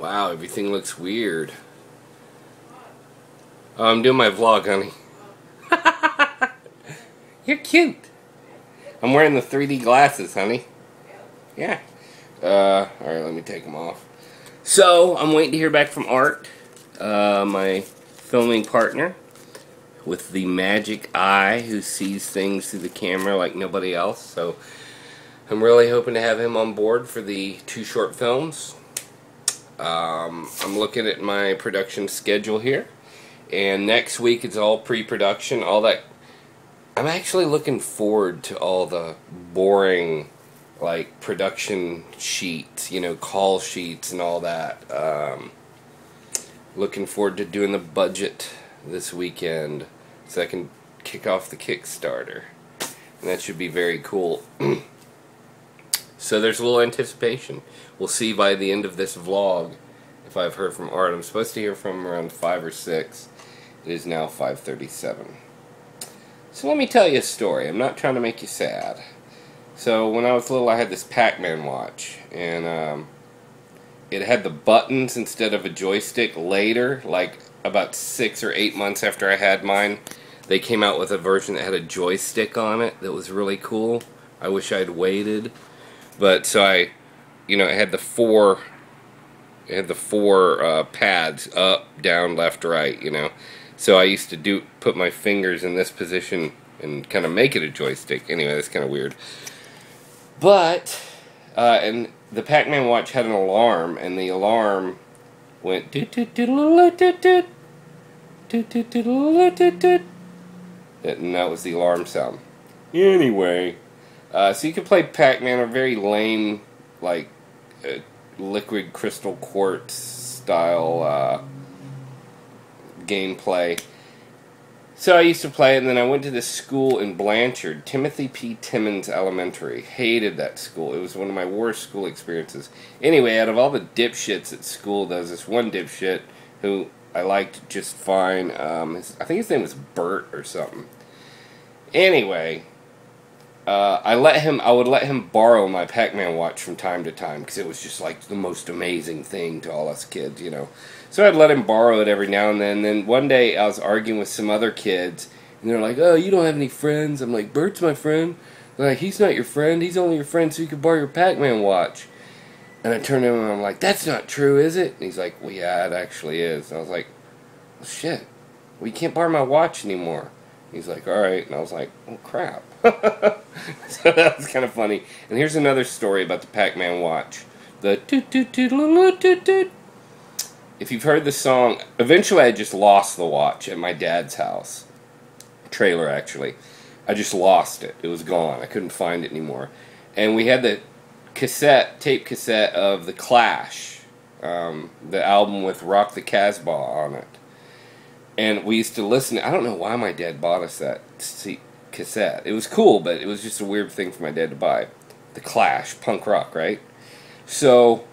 Wow, everything looks weird. Oh, I'm doing my vlog, honey. You're cute. I'm wearing the 3D glasses, honey. Yeah. Uh, alright, let me take them off. So, I'm waiting to hear back from Art, uh, my filming partner, with the magic eye who sees things through the camera like nobody else. So, I'm really hoping to have him on board for the two short films. Um, I'm looking at my production schedule here. And next week it's all pre-production, all that. I'm actually looking forward to all the boring, like, production sheets, you know, call sheets and all that. Um, looking forward to doing the budget this weekend so I can kick off the Kickstarter. And that should be very cool. So there's a little anticipation. We'll see by the end of this vlog if I've heard from Art. I'm supposed to hear from around 5 or 6. It is now 5.37. So let me tell you a story. I'm not trying to make you sad. So when I was little I had this Pac-Man watch. And um, it had the buttons instead of a joystick later. Like about 6 or 8 months after I had mine. They came out with a version that had a joystick on it that was really cool. I wish I'd waited. But so I, you know, it had the four, it had the four uh, pads up, down, left, right. You know, so I used to do put my fingers in this position and kind of make it a joystick. Anyway, that's kind of weird. But uh, and the Pac-Man watch had an alarm, and the alarm went and that was the alarm sound. Anyway. Uh, so you can play Pac-Man, or very lame, like, uh, liquid crystal quartz style uh, gameplay. So I used to play, it, and then I went to this school in Blanchard, Timothy P. Timmons Elementary. Hated that school. It was one of my worst school experiences. Anyway, out of all the dipshits at school, there was this one dipshit who I liked just fine. Um, his, I think his name was Bert or something. Anyway, uh, I let him. I would let him borrow my Pac-Man watch from time to time because it was just like the most amazing thing to all us kids, you know. So I'd let him borrow it every now and then. And then one day I was arguing with some other kids, and they're like, "Oh, you don't have any friends?" I'm like, "Bert's my friend." They're like, "He's not your friend. He's only your friend so you can borrow your Pac-Man watch." And I turned to him and I'm like, "That's not true, is it?" And he's like, "Well, yeah, it actually is." And I was like, well, "Shit, well, can't borrow my watch anymore." He's like, "All right," and I was like, "Oh crap." so that was kind of funny. And here's another story about the Pac-Man watch. The toot toot toot toot toot toot. If you've heard the song, eventually I just lost the watch at my dad's house. Trailer, actually. I just lost it. It was gone. I couldn't find it anymore. And we had the cassette, tape cassette of The Clash, um, the album with Rock the Casbah on it. And we used to listen. I don't know why my dad bought us that cassette. It was cool, but it was just a weird thing for my dad to buy. The Clash, punk rock, right? So,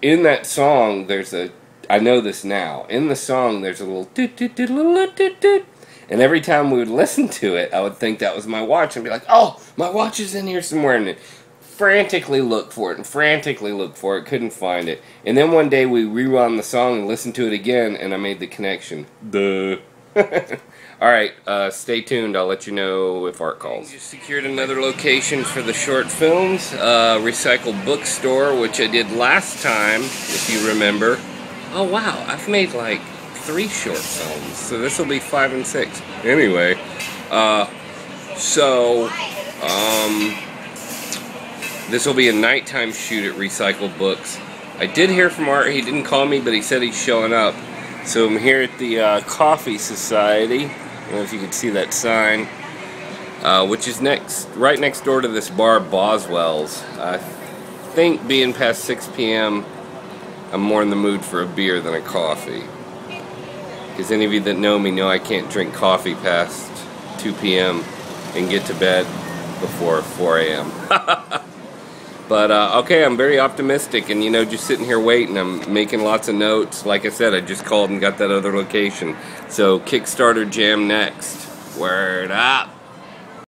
in that song, there's a. I know this now. In the song, there's a little toot toot toot toot toot toot. And every time we would listen to it, I would think that was my watch and be like, oh, my watch is in here somewhere. And frantically look for it and frantically look for it, couldn't find it. And then one day we rewound the song and listened to it again, and I made the connection. Duh. Alright, uh, stay tuned. I'll let you know if Art calls. Just secured another location for the short films. Uh, Recycled Bookstore, which I did last time, if you remember. Oh wow, I've made like three short films, so this will be five and six. Anyway, uh, so, um, this will be a nighttime shoot at Recycled Books. I did hear from Art, he didn't call me, but he said he's showing up. So I'm here at the uh, Coffee Society I don't know if you can see that sign. Uh, which is next, right next door to this bar, Boswell's. I think being past 6 p.m., I'm more in the mood for a beer than a coffee. Because any of you that know me know I can't drink coffee past 2 p.m. and get to bed before 4 a.m. But uh, okay, I'm very optimistic, and you know, just sitting here waiting, I'm making lots of notes. Like I said, I just called and got that other location. So Kickstarter jam next. Word up.